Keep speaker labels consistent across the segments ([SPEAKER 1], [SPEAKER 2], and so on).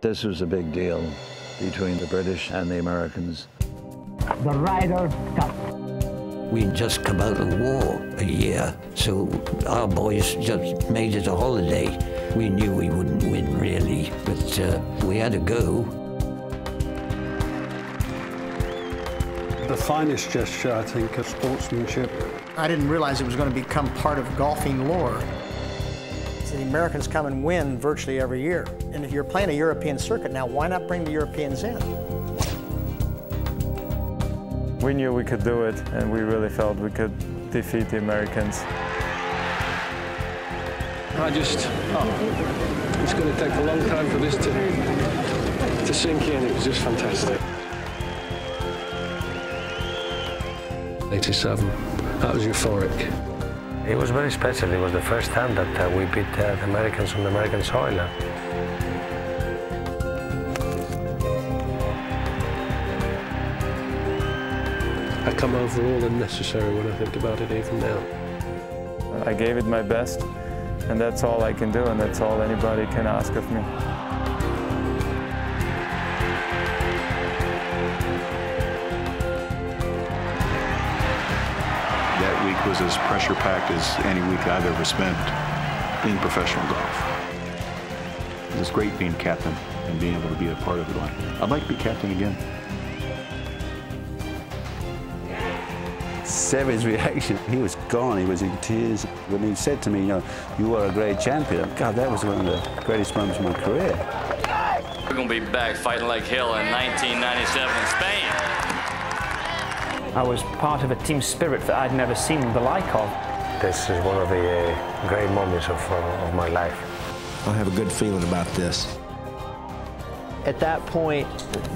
[SPEAKER 1] This was a big deal between the British and the Americans.
[SPEAKER 2] The Ryder Cup.
[SPEAKER 3] We'd just come out of war a year, so our boys just made it a holiday. We knew we wouldn't win, really, but uh, we had to go.
[SPEAKER 4] The finest gesture, I think, of sportsmanship.
[SPEAKER 5] I didn't realize it was going to become part of golfing lore. So the Americans come and win virtually every year. And if you're playing a European circuit now, why not bring the Europeans in?
[SPEAKER 6] We knew we could do it, and we really felt we could defeat the Americans.
[SPEAKER 4] I just, oh, it's going to take a long time for this to, to sink in. It was just fantastic. 87, that was euphoric.
[SPEAKER 7] It was very special. It was the first time that uh, we beat uh, the Americans on the American soil.
[SPEAKER 4] I come over all unnecessary when I think about it even now.
[SPEAKER 6] I gave it my best, and that's all I can do, and that's all anybody can ask of me.
[SPEAKER 8] Week was as pressure-packed as any week I've ever spent in professional golf. It was great being captain and being able to be a part of it. I'd like to be captain again.
[SPEAKER 9] Seve's reaction, he was gone, he was in tears. When he said to me, you know, you are a great champion, God, that was one of the greatest moments of my career.
[SPEAKER 10] We're going to be back fighting like hell in 1997 in Spain.
[SPEAKER 11] I was part of a team spirit that I'd never seen the like of.
[SPEAKER 7] This is one of the uh, great moments of, uh, of my life.
[SPEAKER 12] I have a good feeling about this.
[SPEAKER 13] At that point,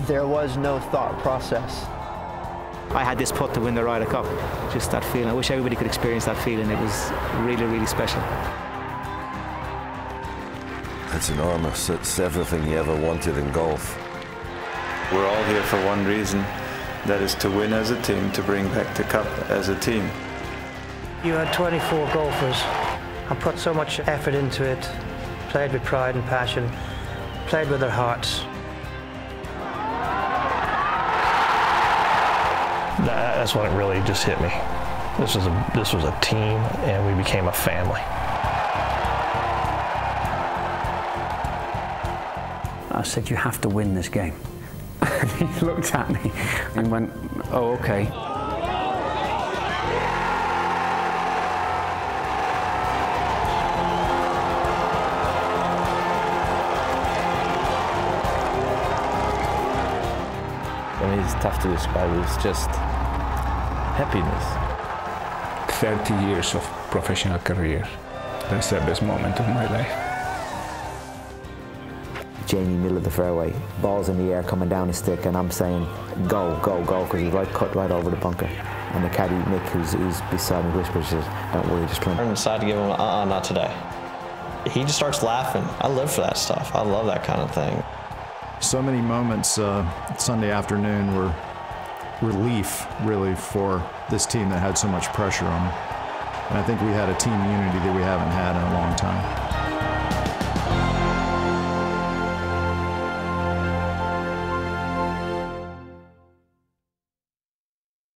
[SPEAKER 13] there was no thought process.
[SPEAKER 14] I had this putt to win the Ryder Cup. Just that feeling. I wish everybody could experience that feeling. It was really, really special.
[SPEAKER 15] It's enormous. It's everything you ever wanted in golf.
[SPEAKER 6] We're all here for one reason. That is to win as a team, to bring back the cup as a team.
[SPEAKER 16] You had 24 golfers and put so much effort into it, played with pride and passion, played with their hearts.
[SPEAKER 17] That's when it really just hit me. This was a this was a team, and we became a family.
[SPEAKER 18] I said, "You have to win this game." he looked at me and went, "Oh, okay."
[SPEAKER 19] I mean, it's tough to describe. It's just happiness.
[SPEAKER 20] 30 years of professional career. That's the best moment of my life.
[SPEAKER 13] Jamie, middle of the fairway, balls in the air coming down the stick, and I'm saying, go, go, go, because he's right cut right over the bunker. And the caddy, Nick, who's, who's beside me, whispers, says, don't worry, just play.
[SPEAKER 7] I decided to give him, uh-uh, not today. He just starts laughing. I live for that stuff. I love that kind of thing.
[SPEAKER 3] So many moments uh, Sunday afternoon were relief, really, for this team that had so much pressure on them. And I think we had a team unity that we haven't had in a long time.